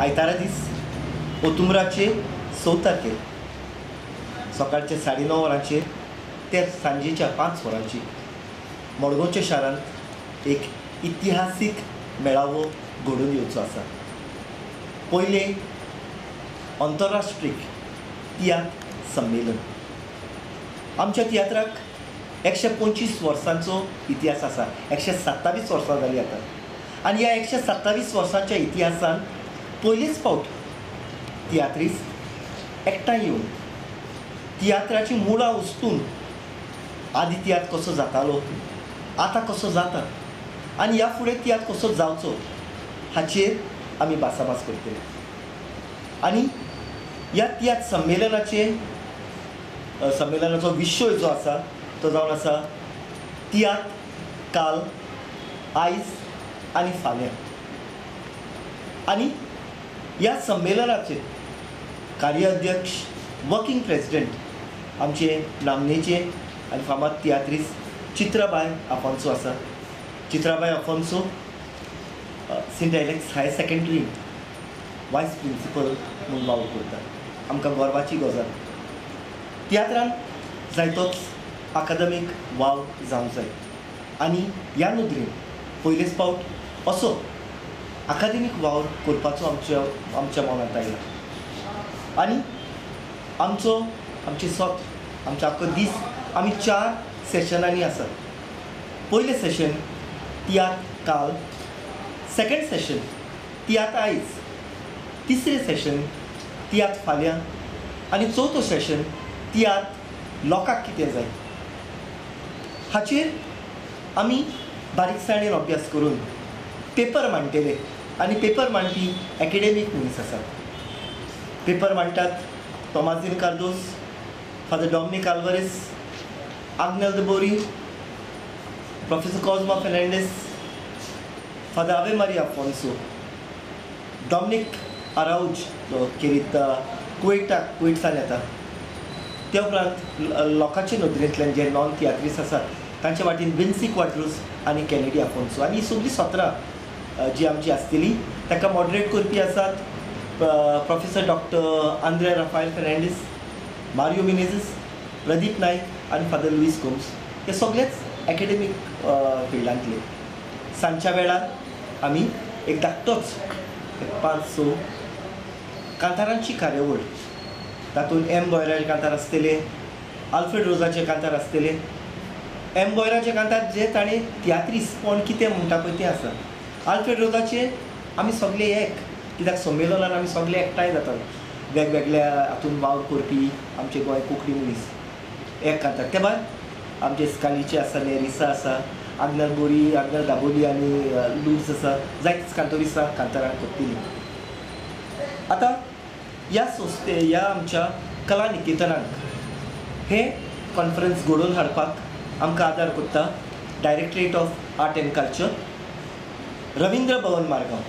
आयतारा दीस ओतुमराचे स तारखेर सकाळचे साडे णव वरांचेर ते सांजेच्या पांच वरांची. मडगांवच्या शारांत एक इतिहासीक मेळावो घडून येवचो आसा. पयलें आंतरराष्ट्रीय तियात्र संमेलन. आमच्या तियात्राक एकशे पंचवीस वर्सांचो इतिहास आसा. एकशे सत्तावीस वर्सां जालीं आतां. आनी ह्या एकशे सत्तावीस वर्सांच्या इतिहासान पयलींच फावट तियात्रीस एकठांय येवन तियात्राची मुळां उस्तून आदी तियात्र कसो जातालो आतां कसो जाता आनी ह्या फुडें तियात्र कसो जावचो? हाचेर आमी भासाभास करतले आनी ह्या तियात्र संमेलनाचे संमेलनाचो विशय जो आसा तो जावन आसा तियात्र काल आयज आनी फाल्यां. आनी ह्या संमेलनाचे कार्याध्यक्ष वर्किंग प्रेसिडेंट आमचे नामनेचे आनी फामाद तियात्रीस चित्राबाय आफोन्सो आसा Chitrabai Afonso Saint Alex higher secondary vice principal म्हणून वावर करता आमकां गर्वाची गजाल. तियात्रान जायतोच अकादमीक वाव जावंक जाय. आनी ह्या नदरेन पयलेच फावट असो अकादेमीक वावर करपाचो आमच्या आमच्या मनांत आयला. आनी आमचो आमची सत आमचो आख्खो दीस आमी चार सेशनांनी आसात. पयलें सेशन तियात काल. सेकंड सेशन तियात आयज. तिसरें सेशन तियात फाल्यां. आनी चवथो सेशन तियात लोकांक कितें जाय. हाचेर आमी बारीकसाणेन अभ्यास करून पेपर मांडटले आनी पेपर मांडपी एकेडेमीक मनीस आसात पेपर मांडटात टॉमाझीन Cardoz father Dominic Alvares Agnel the Bori professor Cosma Fernandes father Ave Maria फॉन्सो Dominic Araujo जो केरीत कुवेटाक कुवेटसान येता त्या उपरांत ल- लोकांचे नदरेंतल्यान जे नॉन तियात्रीस आसात तांचे वाटेन विन्सी क्वाड्रूस आनी कॅनेडी आफोन्सो आनी ही सगळीं सतरा जी आमची आसतली ताका मॉडरेट करपी आसात प्रोफेसर डॉक्टर आंद्रे राफायल फेर्नांडीस मारियो मिनेजीस प्रदीप नायक आनी फादर लुईस गोम्स हे सगळेच एकेडेमीक फिल्डांतले सांजच्या वेळार आमी एक धाकटोच पांच स कांतारांची कार्यावळ तातूंत एम गोयराचे कांतार आसतले आल्फ्रेड रोजाचे कांतार आसतले एम गोयराचे कांतार जे ताणें तियात्रीसपण कितें म्हणटा पळय तें आसा आल्फ्रेड रोजाचे आमी सगळे एक. कित्याक संमेलनान आमी सगळे एकठांय जातात. वेगवेगळ्या हातून वावर करपी आमचे गोंय कोंकणी मनीस एक कांतार ते भायर आमचे स्कालीचे आसा नेरिसा आसा आग्नेल बोरी आग्नेल दाबोली आनी लुड्स आसा जायतीच कांतोरिसां कांतारां करतली आतां ह्या संस्थे ह्या आमच्या कला निकेतनांक हे कॉन्फरन्स घडोवन हाडपाक आमकां आदार करता directorate of art and culture Ravindra Bhavan Margao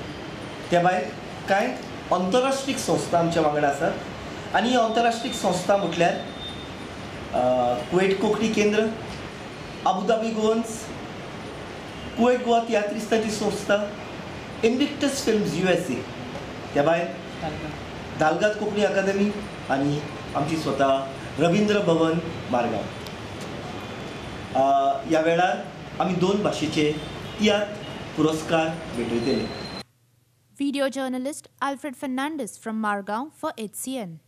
त्या भायर कांय? अंतरराष्ट्रीय संस्था आमच्या वांगडा आसात आनी ही अंतरराष्ट्रीय संस्था म्हटल्यार Kuwait Konkani Kendra Abu Dhabi Goans Kuwait Goa तियात्रिस्तांची संस्था Indictus films U S A त्या भायर दालगात कोंकणी अकादमी आनी आमची स्वता रविंद्र भवन मार्गांव ह्या वेळार आमी दोन भाशेचे तियात्र पुरस्कार भेटयतले Video journalist Alfred Fernandez from Margao for HCN.